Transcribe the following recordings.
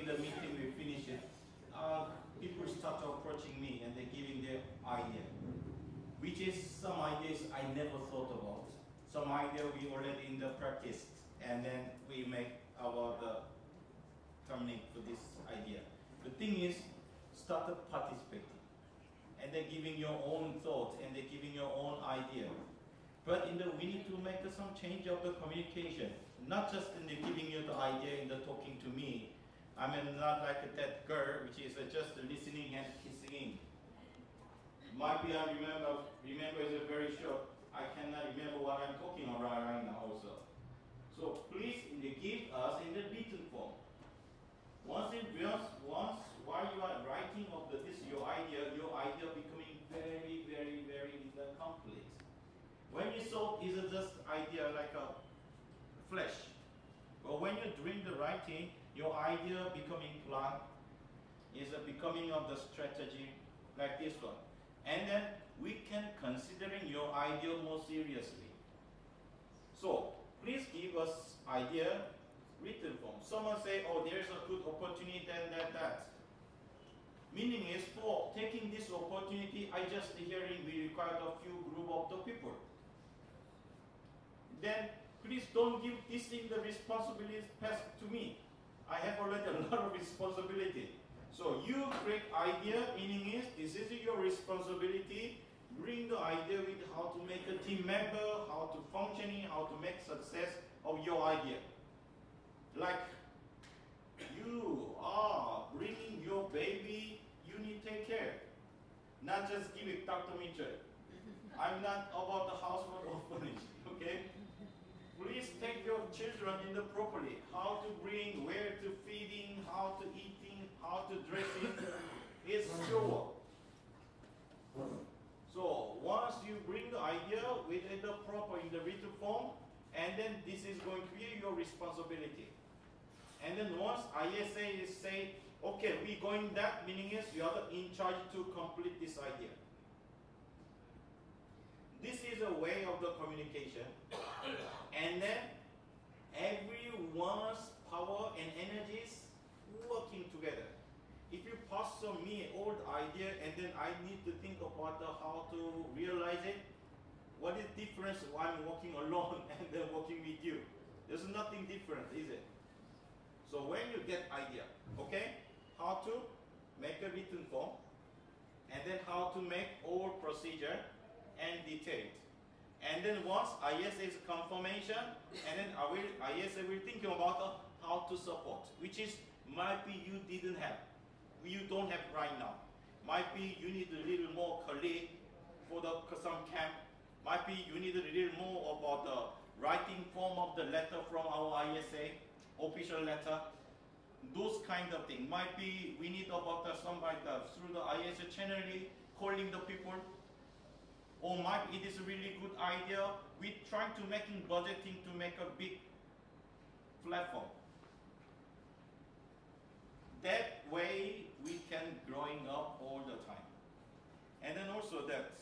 yesterday, the meeting we finished it, uh, people start approaching me and they're giving their idea, which is some ideas I never thought about. Some idea we already in the practice, and then we make our the terminate for this idea. The thing is, start participating, and they're giving your own thought and they're giving your own idea. But in the, we need to make some change of the communication, not just in the giving you the idea in the talking to me. I mean, not like that girl, which is just listening and kissing. Might be I remember, remember is very short. I cannot remember what I'm talking about right now also. So please give us in the written form. Once it once, once while you are writing of the, this your idea, your idea becoming very, very, very complete. When you saw is it just idea like a flesh. When you're doing the thing, your idea becoming plan is a becoming of the strategy like this one. And then we can considering your idea more seriously. So please give us idea written form. Someone say, oh, there's a good opportunity that, that. Meaning is for taking this opportunity, I just hearing we require a few group of the people then please don't give this thing the responsibility passed to me. I have already a lot of responsibility. So you create idea, meaning is this is your responsibility. Bring the idea with how to make a team member, how to functioning, how to make success of your idea. Like you are bringing your baby, you need to take care. Not just give it to Dr. Mitchell. I'm not about the household orphanage, okay? Please take your properly. How to bring, where to feeding, how to eating, how to dressing. it's sure. So once you bring the idea within the proper in the written form, and then this is going to be your responsibility. And then once ISA is say, okay, we going that, meaning is you are in charge to complete this idea. This is a way of the communication. and then everyone's power and energies working together. If you me old idea and then I need to think about the, how to realize it, what is difference when I'm working alone and then working with you? There's nothing different, is it? So when you get idea, okay, how to make a written form, and then how to make all procedure, and detailed. And then once ISA is confirmation, and then I will, ISA will think about uh, how to support, which is might be you didn't have, you don't have right now. Might be you need a little more colleague for the some camp. Might be you need a little more about the writing form of the letter from our ISA, official letter. Those kind of thing. Might be we need about the, somebody the, through the ISA channel calling the people or might it is a really good idea. We trying to making budgeting to make a big platform. That way we can growing up all the time. And then also that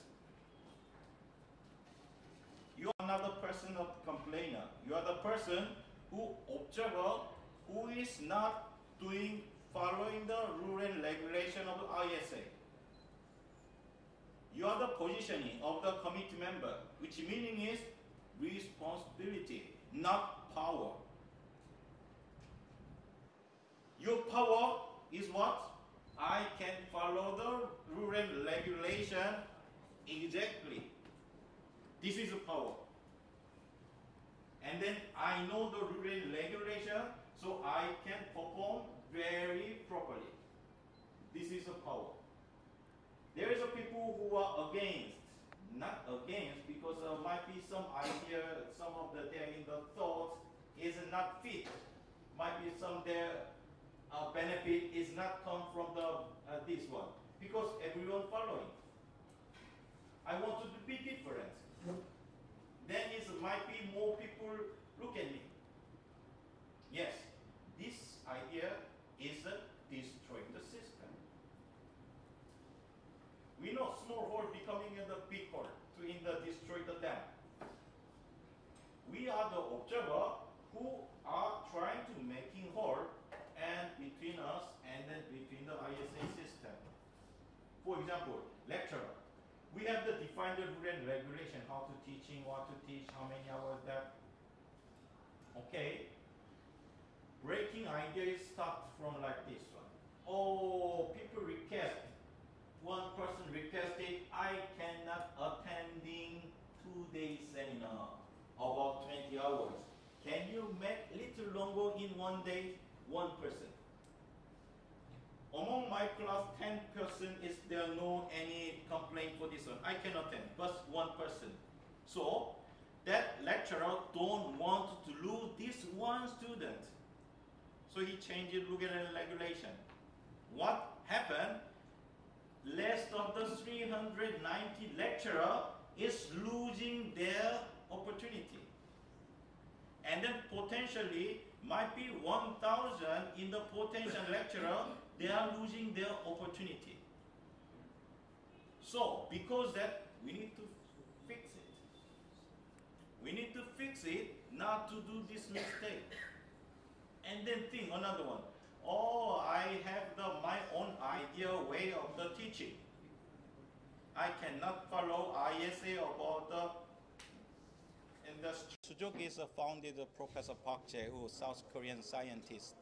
you are not the person of complainer. You are the person who observer who is not doing following the rule and regulation of ISA. You are the positioning of the committee member, which meaning is responsibility, not power. Your power is what? I can follow the rule and regulation exactly. This is a power. And then I know the rule and regulation, so I can perform very properly. This is a power. There is a people who are against, not against, because there might be some idea, some of the there in the thoughts is not fit. Might be some their uh, benefit is not come from the uh, this one because everyone following. I want to be different. Then it might be more people look at me. Yes, this idea is uh, destroying the system. We know small hole becoming in the big hole to in the destroy the dam. we are the observer who are trying to making whole and between us and then between the ISA system. For example, lecturer. We have the defined rule and regulation, how to teaching, what to teach, how many hours that. Okay. Breaking ideas start from like this one. Oh, people request. One person requested, I cannot attending two day seminar about 20 hours. Can you make little longer in one day? One person. Among my class, 10 person is there no any complaint for this one. I can attend, but one person. So that lecturer don't want to lose this one student. So he changed the regulation. What happened? Less of the 390 lecturer is losing their opportunity. And then potentially might be 1,000 in the potential lecturer, they are losing their opportunity. So because that, we need to fix it. We need to fix it not to do this mistake. And then think another one. Oh, I have the my own idea way of the teaching. I cannot follow ISA about the industry. Sujok is uh, founded Professor Park Jae-woo, South Korean scientist.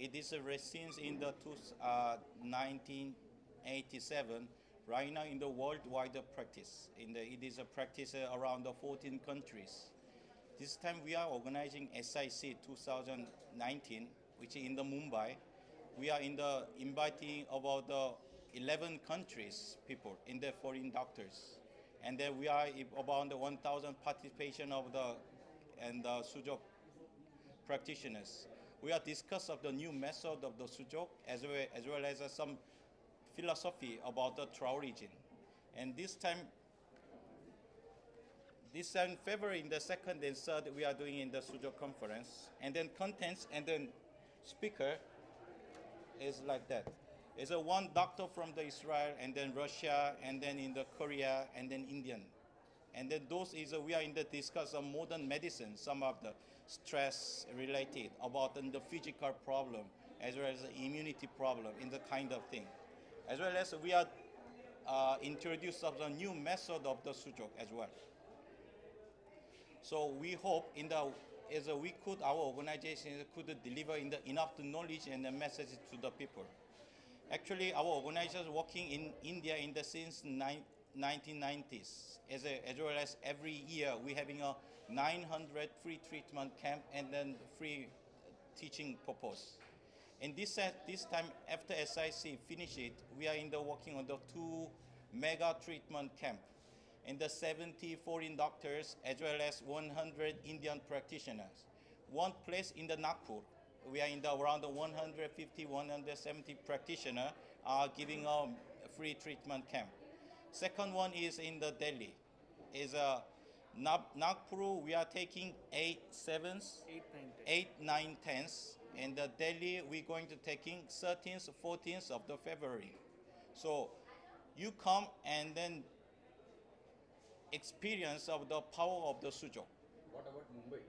It is uh, since in the two, uh, 1987, right now in the worldwide practice. In the, it is a practice uh, around the 14 countries. This time we are organizing SIC 2019, which is in the Mumbai. We are in the inviting about the 11 countries people in the foreign doctors, and then we are about the 1,000 participation of the and the Sujok practitioners. We are discuss of the new method of the Sujok as well as, well as uh, some philosophy about the origin. And this time this in February, in the second and third, we are doing in the Sujok conference. And then contents and then speaker is like that. It's a one doctor from the Israel and then Russia and then in the Korea and then Indian. And then those is uh, we are in the discuss of modern medicine, some of the stress related about the, physical problem as well as the immunity problem in the kind of thing. As well as we are uh, introduced of the new method of the sujok as well. So we hope in the as we could our organization could deliver in the enough knowledge and the message to the people. Actually, our organization is working in India in the since nine, 1990s, as, a, as well as every year we're having a 900 free treatment camp and then free teaching purpose. And this, uh, this time after SIC finish it, we are in the working on the two mega treatment camp and the 70 foreign doctors as well as 100 Indian practitioners. One place in the Nagpur, we are in the around the 150, 170 practitioner are giving a free treatment camp. Second one is in the Delhi. Is uh, a Nagpur, we are taking eight sevens, Eight, nine, ten. eight, nine, tens. And the Delhi, we're going to taking 13th, 14th of the February. So you come and then experience of the power of the Sujok. What about Mumbai?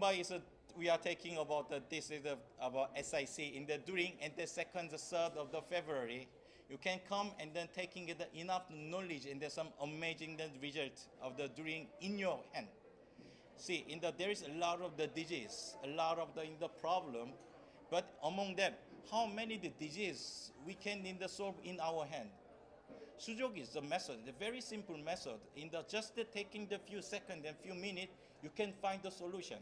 Mumbai is a, we are taking about the, this is the, about SIC in the during and the second, the third of the February. You can come and then taking the enough knowledge and there's some amazing result of the doing in your hand. See, in the there is a lot of the disease, a lot of the in the problem, but among them, how many the disease we can in the solve in our hand? Sujok is the method, the very simple method. In the just the taking the few seconds and few minutes, you can find the solution.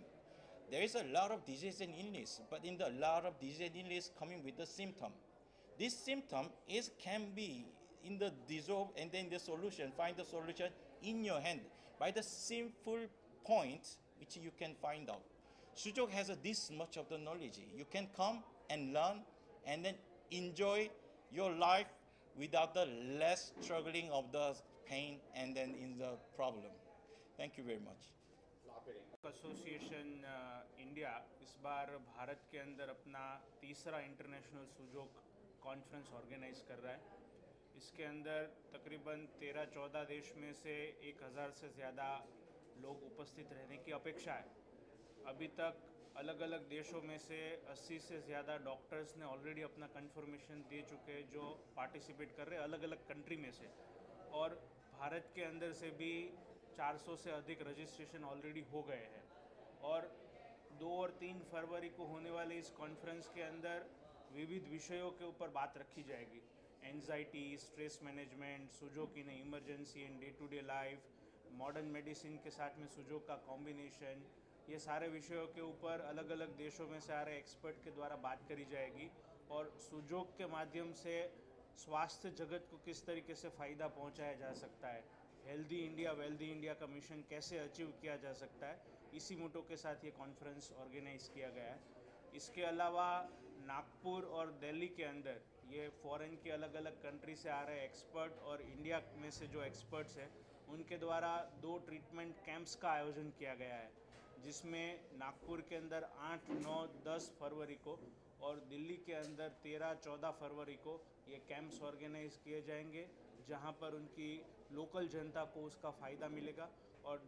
There is a lot of disease and illness, but in the lot of disease and illness coming with the symptom. This symptom is can be in the dissolve and then the solution, find the solution in your hand by the simple point which you can find out. Sujok has a, this much of the knowledge. You can come and learn and then enjoy your life without the less struggling of the pain and then in the problem. Thank you very much. Association India इस बार भारत के अंदर अपना तीसरा international Sujok conference organise कर रहा है। इसके अंदर तकरीबन 13-14 देश में से 1000 से ज़्यादा लोग उपस्थित रहने की अपेक्षा है। अभी तक अलग अलग देशों में से 80 से ज़्यादा डॉक्टर्स ने ऑलरेडी अपना कन्फर्मेशन दे चुके हैं जो पार्टिसिपेट कर रहे हैं अलग अलग कंट्री में से। और भारत के अंदर से भी 400 से अधिक रजिस्ट्रेशन ऑलरेडी हो गए हैं। और दो और तीन फरवरी को होने वाले इस कॉन्फ्रेंस के अंदर विविध विषयों के ऊपर बात रखी जाएगी। Anxiety stress management su jok in emergency and day to day life modern medicine के साथ में सुजोक का कॉम्बिनेशन ये सारे विषयों के ऊपर अलग अलग देशों में से आ रहे एक्सपर्ट के द्वारा बात करी जाएगी और सुजोग के माध्यम से स्वास्थ्य जगत को किस तरीके से फ़ायदा पहुँचाया जा सकता है हेल्दी इंडिया वेल्दी इंडिया का मिशन कैसे अचीव किया जा सकता है, इसी मोटो के साथ ये कॉन्फ्रेंस ऑर्गेनाइज किया गया है। इसके अलावा नागपुर और दिल्ली के अंदर ये फॉरेन के अलग अलग कंट्री से आ रहे एक्सपर्ट और इंडिया में से जो एक्सपर्ट्स हैं उनके द्वारा दो ट्रीटमेंट कैंप्स का आयोजन किया गया है जिसमें नागपुर के अंदर आठ नौ दस फरवरी को और दिल्ली के अंदर 13, 14 फरवरी को ये कैंप्स ऑर्गेनाइज किए जाएँगे जहाँ पर उनकी लोकल जनता को उसका फ़ायदा मिलेगा और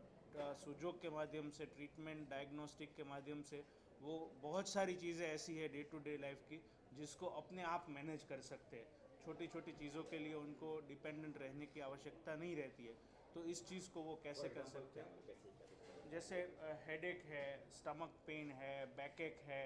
सुजोग के माध्यम से ट्रीटमेंट डायग्नोस्टिक के माध्यम से वो बहुत सारी चीज़ें ऐसी है डे टू डे लाइफ की जिसको अपने आप मैनेज कर सकते हैं। छोटी छोटी चीज़ों के लिए उनको डिपेंडेंट रहने की आवश्यकता नहीं रहती है। तो इस चीज़ को वो कैसे कर सकते हैं? जैसे हेडेक है स्टमक पेन है बैकएक है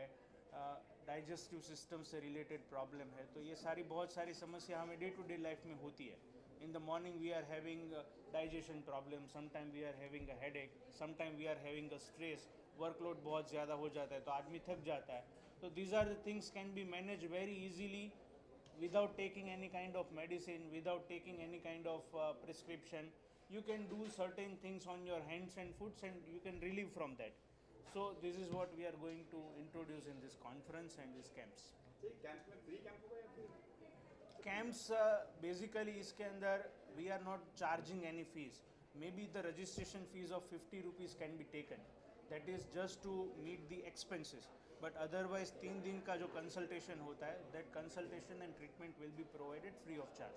डाइजेस्टिव सिस्टम से रिलेटेड प्रॉब्लम है तो ये सारी बहुत सारी समस्या हमें डे टू डे लाइफ में होती है। In the morning we are having digestion problem sometime we are having a headache sometime we are having a stress workload बहुत ज़्यादा हो जाता है तो आदमी थक जाता है। तो these are the things can be manage very easily without taking any kind of medicine without taking any kind of prescription you can do certain things on your hands and foods and you can relieve from that so this is what we are going to introduce in this conference and this camps camps basically इसके अंदर we are not charging any fees may be the registration fees of fifty rupees can be taken that is just to meet the expenses but otherwise तीन दिन का जो consultation होता है that consultation and treatment will. Be provided free of charge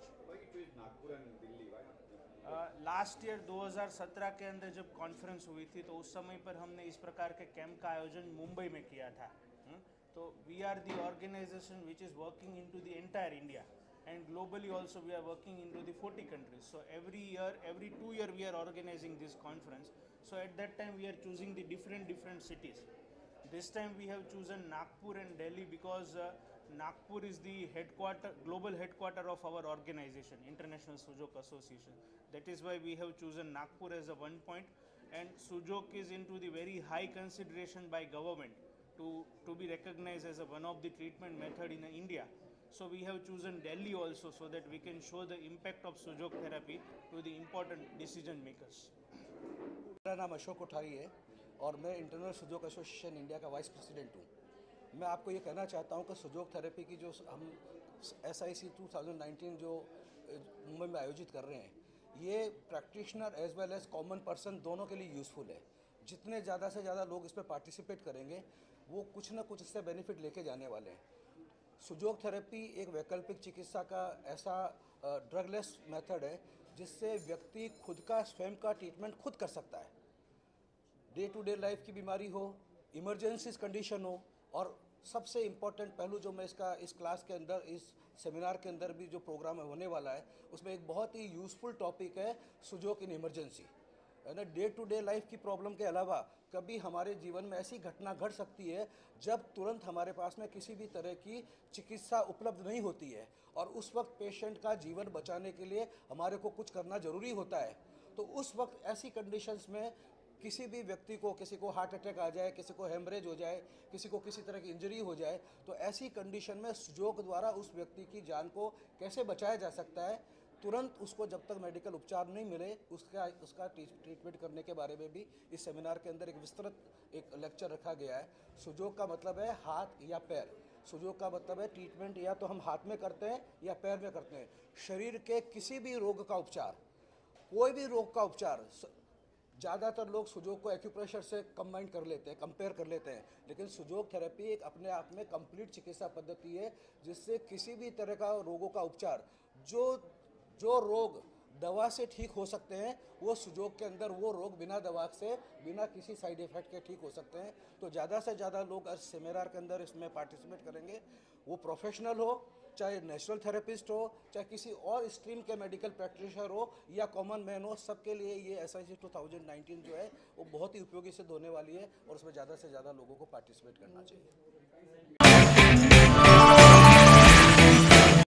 last year 2017 के अंदर जब conference हुई थी तो उस समय पर हमने इस प्रकार के कैंप का आयोजन मुंबई में किया था। hmm? तो we are the organization which is working in to the entire India and globally also we are working into the 40 countries. So every year every two year we are organizing this conference. So at that time we are choosing the different different cities. This time we have chosen nagpur and delhi because uh, nagpur is the headquarter global headquarter of our organization international sujok association. That is why we have chosen nagpur as a one point. and sujok is into the very high consideration by government to to be recognized as a one of the treatment method in india so we have chosen Delhi also so that we can show the impact of Sujok therapy to the important decision makers. मेरा नाम अशोक कोठारी है और मैं internal su jok association India का vice president हूँ। मैं आपको ये कहना चाहता हूँ कि सुजोग हम एस आई सी टू जो अ, मुंबई में आयोजित कर रहे हैं ये practitioner as well as common person दोनों के लिए यूज़फुल है। जितने ज़्यादा से ज़्यादा लोग इस पर पार्टिसिपेट करेंगे वो कुछ ना कुछ इससे बेनिफिट लेके जाने वाले हैं। सुजोग थेरेपी एक वैकल्पिक चिकित्सा का ऐसा ड्रगलेस मेथड है, जिससे व्यक्ति खुद का, स्वयं का ट्रीटमेंट खुद कर सकता है। डे टू डे लाइफ की बीमारी हो, इमरजेंसीज कंडीशन हो, और सबसे इम्पोर्टेंट पहलू जो मैं इसका, इस क्लास के अंदर, इस सेमिनार के अंदर भी जो प्रोग्राम होने वाला है, उसमें एक बहुत ही यूज़फुल टॉपिक है सुजोग इन इमरजेंसी। है ना डे टू डे लाइफ की प्रॉब्लम के अलावा कभी हमारे जीवन में ऐसी घटना घट सकती है जब तुरंत हमारे पास में किसी भी तरह की चिकित्सा उपलब्ध नहीं होती है और उस वक्त पेशेंट का जीवन बचाने के लिए हमारे को कुछ करना ज़रूरी होता है। तो उस वक्त ऐसी कंडीशंस में किसी भी व्यक्ति को, किसी को हार्ट अटैक आ जाए, किसी को हेमरेज हो जाए, किसी को किसी तरह की इंजरी हो जाए तो ऐसी कंडीशन में सुजोग द्वारा उस व्यक्ति की जान को कैसे बचाया जा सकता है? तुरंत उसको जब तक मेडिकल उपचार नहीं मिले, उसका उसका ट्रीटमेंट करने के बारे में भी इस सेमिनार के अंदर एक विस्तृत, एक लेक्चर रखा गया है। सुजोग का मतलब है हाथ या पैर। सुजोग का मतलब है ट्रीटमेंट या तो हम हाथ में करते हैं या पैर में करते हैं। शरीर के किसी भी रोग का उपचार, कोई भी रोग का उपचार ज़्यादातर लोग सुजोग को एक्यूप्रेशर से कंबाइन कर लेते हैं कंपेयर कर लेते हैं। लेकिन सुजोग थेरेपी एक अपने आप में कंप्लीट चिकित्सा पद्धति है, जिससे किसी भी तरह का रोगों का उपचार, जो जो रोग दवा से ठीक हो सकते हैं, वो सुजोग के अंदर, वो रोग बिना दवा से, बिना किसी साइड इफ़ेक्ट के ठीक हो सकते हैं। तो ज़्यादा से ज़्यादा लोग इस सेमिनार के अंदर इसमें पार्टिसिपेट करेंगे। वो प्रोफेशनल हो, चाहे नेचुरल थेरेपिस्ट हो, चाहे किसी और स्ट्रीम के मेडिकल प्रैक्टिशनर हो, या कॉमन मैन हो, सबके लिए ये S I two thousand nineteen जो है, वो बहुत ही उपयोगी सिद्ध होने वाली है और उसमें ज़्यादा से ज़्यादा लोगों को पार्टिसिपेट करना चाहिए।